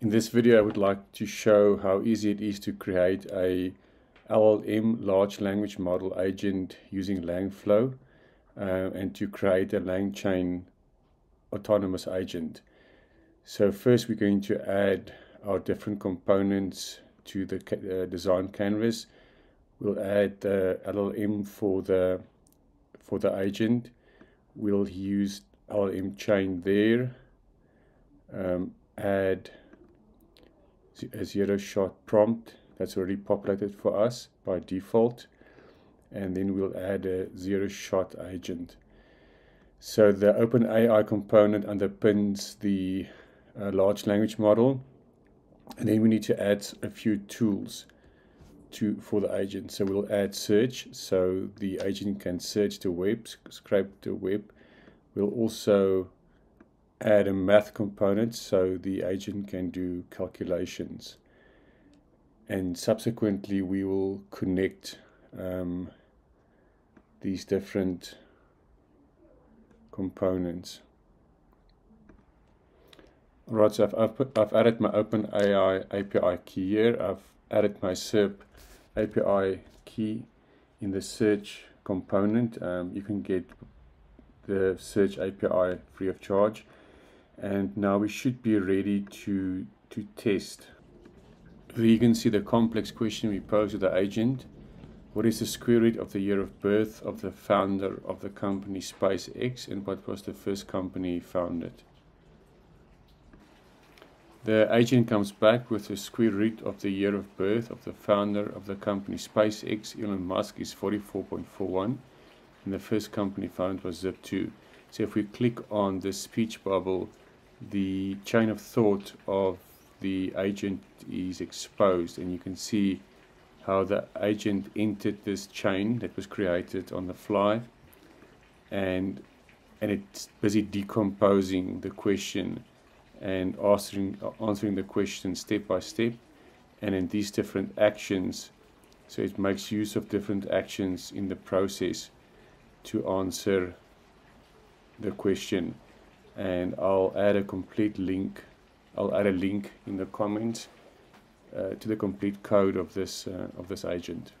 In this video I would like to show how easy it is to create a LLM large language model agent using LangFlow uh, and to create a LangChain autonomous agent. So first we're going to add our different components to the uh, design canvas. We'll add the LLM for the for the agent. We'll use LLM chain there. Um, add a zero shot prompt that's already populated for us by default and then we'll add a zero shot agent. So the OpenAI component underpins the uh, large language model and then we need to add a few tools to for the agent. So we'll add search so the agent can search the web scrape the web. We'll also add a math component so the agent can do calculations. And subsequently, we will connect um, these different components. Right, so I've, I've, added my OpenAI API key here. I've added my SERP API key in the search component. Um, you can get the search API free of charge and now we should be ready to to test. You can see the complex question we pose to the agent. What is the square root of the year of birth of the founder of the company SpaceX and what was the first company founded? The agent comes back with the square root of the year of birth of the founder of the company SpaceX Elon Musk is 44.41 and the first company founded was Zip2 so if we click on the speech bubble the chain of thought of the agent is exposed and you can see how the agent entered this chain that was created on the fly and and it's busy decomposing the question and answering answering the question step by step and in these different actions so it makes use of different actions in the process to answer the question and I'll add a complete link I'll add a link in the comments uh, to the complete code of this uh, of this agent